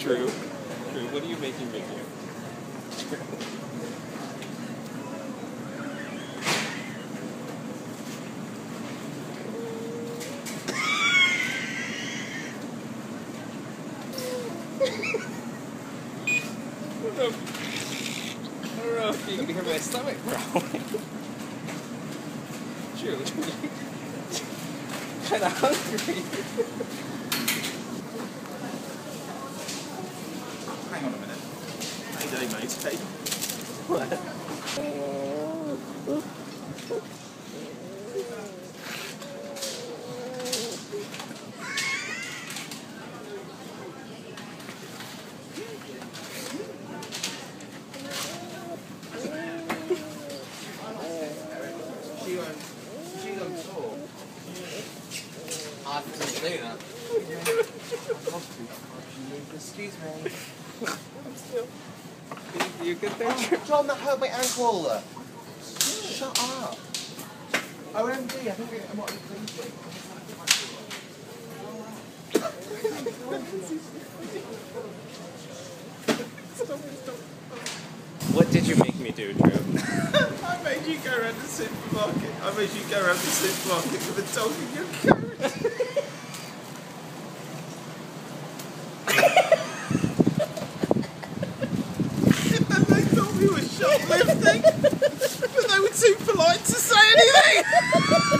True. True. What are you making me do? I don't know. I don't know if you can hear my stomach growling. True. kind of hungry. Hang on a minute. How you doing, mate? Hey. What? She on, she's on tour. I didn't do that. Excuse me. I'm still. You, you good there, True? Oh, John, that hurt my ankle. Shut up. OMG, I think I might be bleeding. What did you make me do, True? I made you go around the supermarket. I made you go around the supermarket with a dog in your car. shoplifting, but they were too polite to say anything.